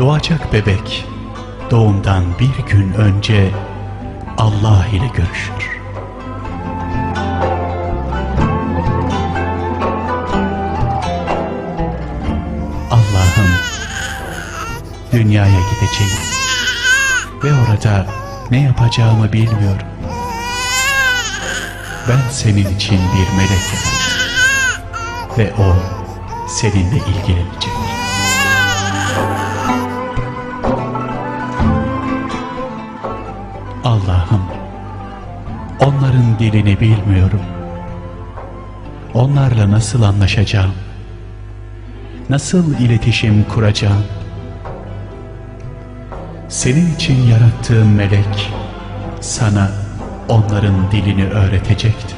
Doğacak bebek doğumdan bir gün önce Allah ile görüşür. Allah'ım dünyaya gideceğim ve orada ne yapacağımı bilmiyorum. Ben senin için bir melek ve o seninle ilgilenecek. Allah'ım onların dilini bilmiyorum. Onlarla nasıl anlaşacağım? Nasıl iletişim kuracağım? Senin için yarattığım melek sana onların dilini öğretecektir.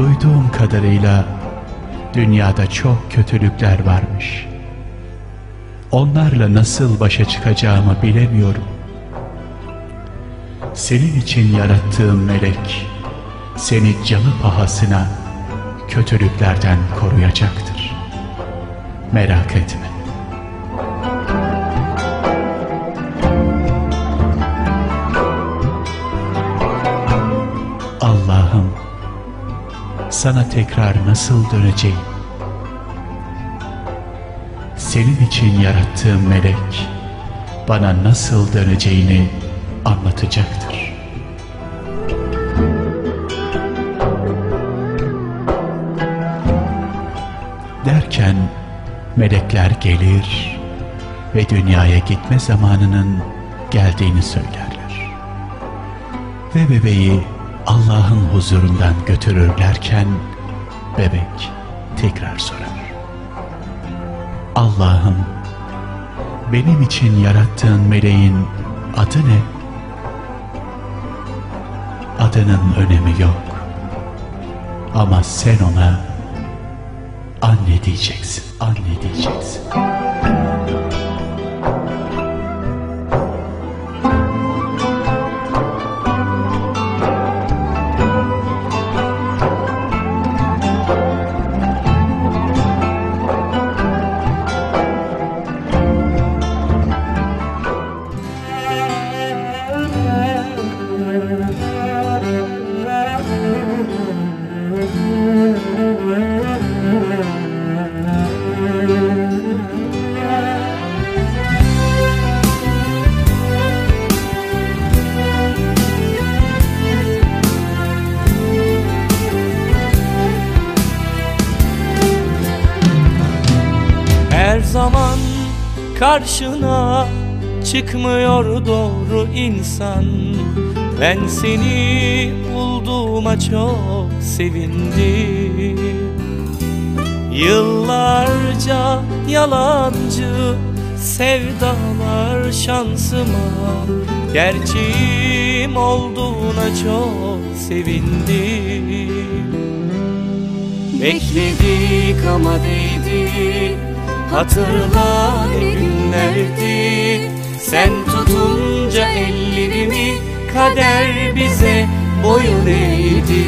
Duyduğum kadarıyla dünyada çok kötülükler varmış. Onlarla nasıl başa çıkacağımı bilemiyorum. Senin için yarattığım melek seni canı pahasına kötülüklerden koruyacaktır. Merak etme. Sana tekrar nasıl döneceğim? Senin için yarattığım melek bana nasıl döneceğini anlatacaktır. Derken melekler gelir ve dünyaya gitme zamanının geldiğini söylerler. Ve bebeği Allah'ın huzurundan götürürlerken bebek tekrar sorar. Allah'ım benim için yarattığın meleğin adı ne? Adının önemi yok. Ama sen ona anne diyeceksin, karşına çıkmıyor doğru insan. Ben seni bulduğuma çok sevindim. Yıllarca yalancı sevdalar şansıma Gerçeğim olduğuna çok sevindim. Bekledik ama değdi Hatırla ne günlerdi Sen tutunca ellerimi Kader bize boyun eğdi.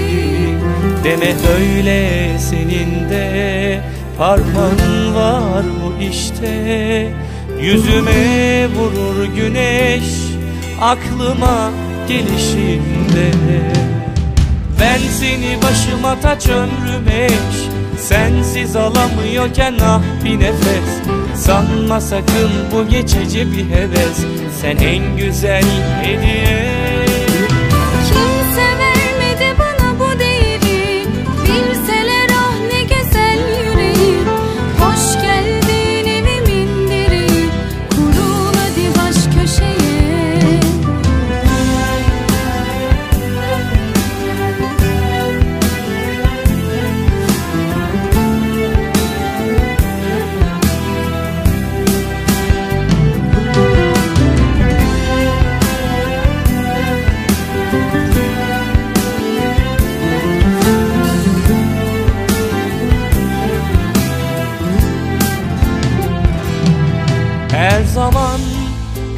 Deme öyle senin de Parmağın var bu işte. Yüzüme vurur güneş Aklıma gelişinde. Ben seni başıma taç ömrüm eş Sensiz alamıyorken ah bir nefes. Sanma sakın bu geçici bir heves. Sen en güzel hediye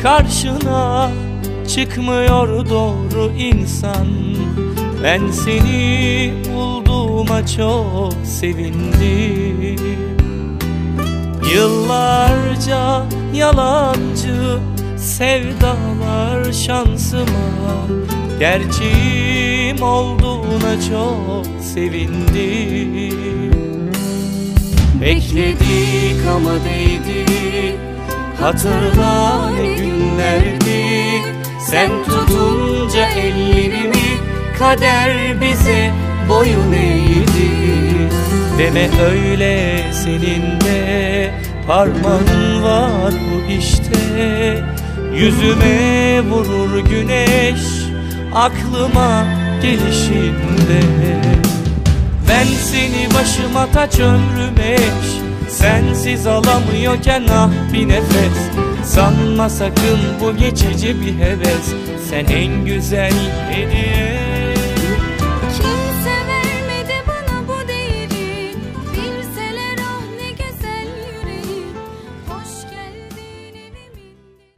karşına çıkmıyor doğru insan. Ben seni bulduğuma çok sevindim. Yıllarca yalancı sevdalar şansıma Gerçeğim olduğuna çok sevindim. Bekledik ama değdi Hatırla günlerdi Sen tutunca ellerimi Kader bize boyun eğdi. Deme öyle senin de Parmağın var bu işte. Yüzüme vurur güneş Aklıma gelişinde. Ben seni başıma taç ömrüm eş Sensiz alamıyorken ah bir nefes. Sanma sakın bu geçici bir heves. Sen en güzel hediye